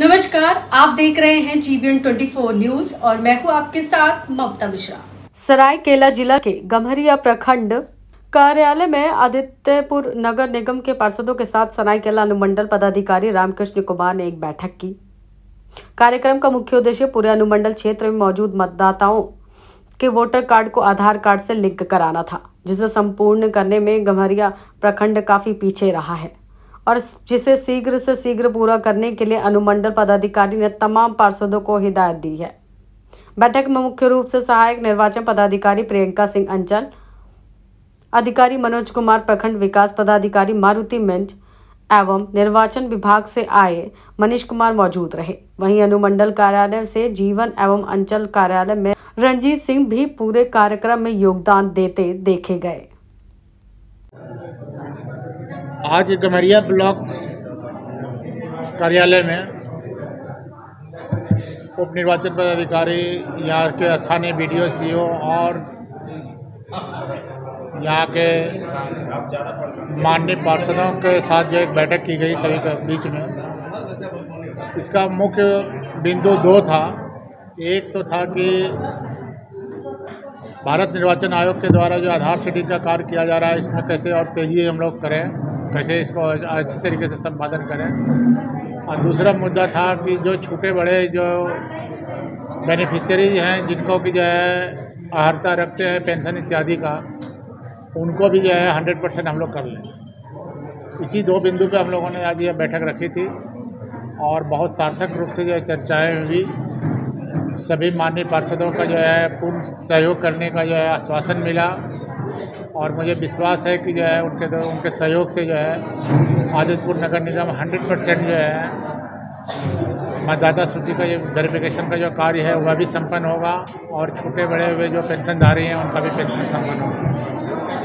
नमस्कार, आप देख रहे हैं जीबीएन 24 न्यूज़ और मैं हूँ आपके साथ ममता मिश्रा। सरायकेला जिला के गम्हरिया प्रखंड कार्यालय में आदित्यपुर नगर निगम के पार्षदों के साथ सरायकेला अनुमंडल पदाधिकारी रामकृष्ण कुमार ने एक बैठक की। कार्यक्रम का मुख्य उद्देश्य पूरे अनुमंडल क्षेत्र में मौजूद मतदाताओं के वोटर कार्ड को आधार कार्ड से लिंक कराना था, जिसे संपूर्ण करने में गम्हरिया प्रखंड काफ़ी पीछे रहा है। और जिसे शीघ्र से शीघ्र पूरा करने के लिए अनुमंडल पदाधिकारी ने तमाम पार्षदों को हिदायत दी है। बैठक में मुख्य रूप से सहायक निर्वाचन पदाधिकारी प्रियंका सिंह अंचल, अधिकारी मनोज कुमार प्रखंड विकास पदाधिकारी मारुति मिंज एवं निर्वाचन विभाग से आए मनीष कुमार मौजूद रहे। वहीं अनुमंडल कार्यालय से जीवन एवं अंचल कार्यालय में रणजीत सिंह भी पूरे कार्यक्रम में योगदान देते देखे गए। आज गमरिया ब्लॉक कार्यालय में उप निर्वाचन पदाधिकारी, यहाँ के स्थानीय बी डी और यहाँ के माननीय पार्षदों के साथ जो एक बैठक की गई सभी के बीच में। इसका मुख्य बिंदु दो था। एक तो था कि भारत निर्वाचन आयोग के द्वारा जो आधार सीडिंग का कार्य किया जा रहा है, इसमें कैसे और तेज़ी हम लोग करें। कैसे इसको अच्छी तरीके से संपादन करें। और दूसरा मुद्दा था कि जो छोटे बड़े जो बेनिफिशियरी हैं, जिनको भी जो है आहरता रखते हैं पेंशन इत्यादि का, उनको भी जो है हंड्रेड परसेंट हम लोग कर लें। इसी दो बिंदु पे हम लोगों ने आज यह बैठक रखी थी और बहुत सार्थक रूप से जो है चर्चाएँ हुई। सभी माननीय पार्षदों का जो है पूर्ण सहयोग करने का जो है आश्वासन मिला। और मुझे विश्वास है कि जो है उनके तो उनके सहयोग से जो है आदितपुर नगर निगम हंड्रेड परसेंट जो है मतदाता सूची का जो वेरिफिकेशन का जो कार्य है, वह भी संपन्न होगा और छोटे बड़े हुए जो पेंशनधारी हैं, उनका भी पेंशन संपन्न होगा।